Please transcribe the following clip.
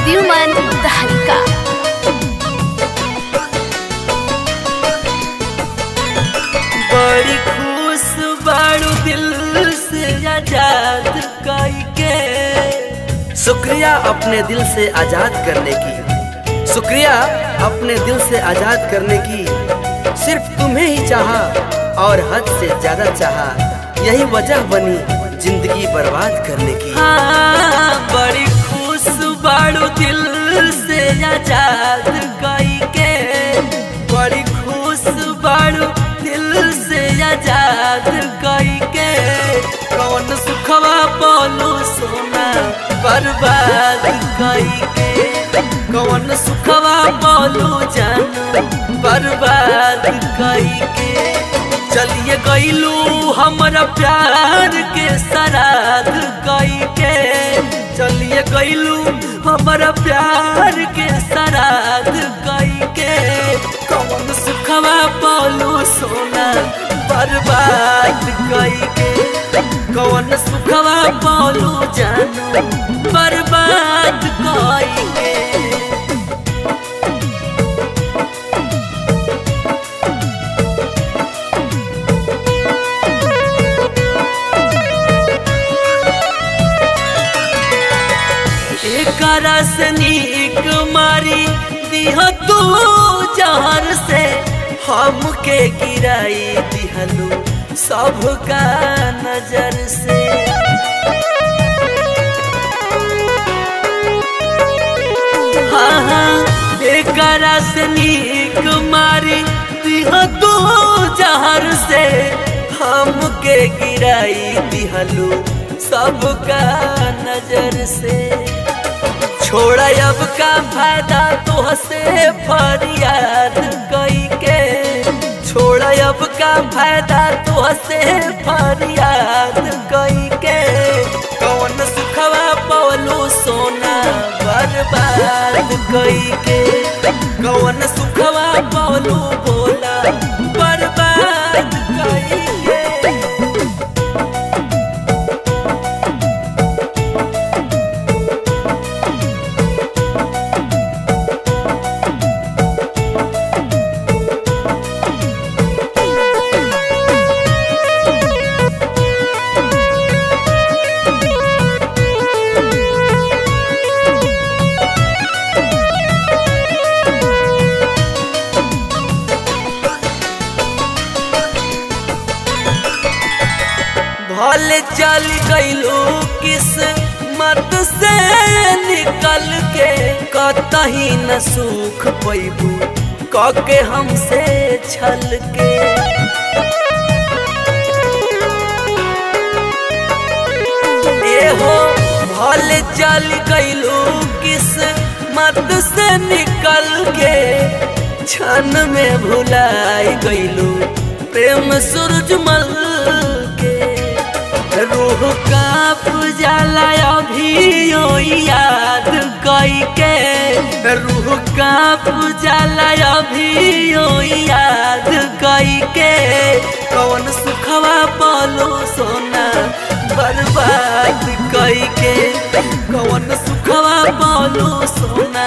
प्रद्युमन धारिका बड़ी खुश दिल से आज़ाद के शुक्रिया अपने दिल से आज़ाद करने की। शुक्रिया अपने दिल से आज़ाद करने की। सिर्फ़ तुम्हें ही चाहा और हद से ज़्यादा चाहा। यही वजह बनी ज़िंदगी बर्बाद करने की। हाँ, बड़ी बाड़ू दिल से आज़ाद कई के। बड़ी खुश बाड़ू दिल से आज़ाद कई के। कौन सुखवा बोलू सोना बर्बाद कई के। कौन सुखवा बोलू जान बर्बाद कई के। चलिए गईलू हमारा प्यार के सराध बोलू जानू, बर्बाद कई के एकरा से नीक मारी दिह तू जहर से। हमके गिराई दिहलू। सबका नज़र से। हाँ हाँ एकरा से नीक मारी दिह तू जहर से। हमके गिराई दिहलू सबका नज़र से। छोड़ा अब का फ़ायदा तो से फरियाद कई के छोड़ा, अब का फ़ायदा तो से फरियाद कई के। कौन सुखवा पवलू सोना बर्बाद कई के। कौन सुखवा पवलू बोला चल गईलू किस मत से निकल के? कतही न सुख पैबू कके हमसे छल के हो चल गईलू किस मत से निकल के? क्षण में भुलाई गईलू प्रेम सूरजमल के। रूह का पुजाला अभी याद कई के। रूह का पुजाला अभी याद कई के। कौन सुखवा पालो सोना, बर्बाद कई के। कौन सुखवा पालो सोना